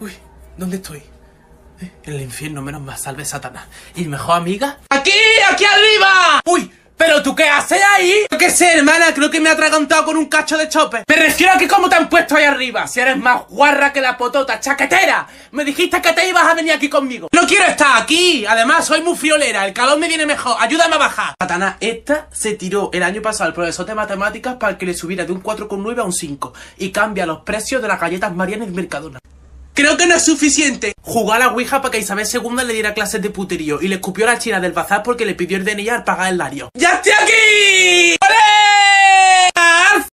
Uy, ¿dónde estoy? Eh, En el infierno, menos mal, salve Satanás. ¿Y mejor amiga? ¡Aquí! ¡Aquí arriba! ¡Uy! ¿Pero tú qué haces ahí? Yo qué sé, hermana, creo que me ha atragantado con un cacho de chope. Me refiero a que cómo te han puesto ahí arriba. Si eres más guarra que la potota, chaquetera. Me dijiste que te ibas a venir aquí conmigo. No quiero estar aquí. Además, soy muy friolera. El calor me viene mejor. Ayúdame a bajar. Satanás, esta se tiró el año pasado al profesor de matemáticas para que le subiera de un 4,9 a un 5. Y cambia los precios de las galletas Marianas del Mercadona. Creo que no es suficiente. Jugó a la Ouija para que Isabel II le diera clases de puterío y le escupió a la china del bazar porque le pidió el DNI al pagar el lario. ¡Ya estoy aquí!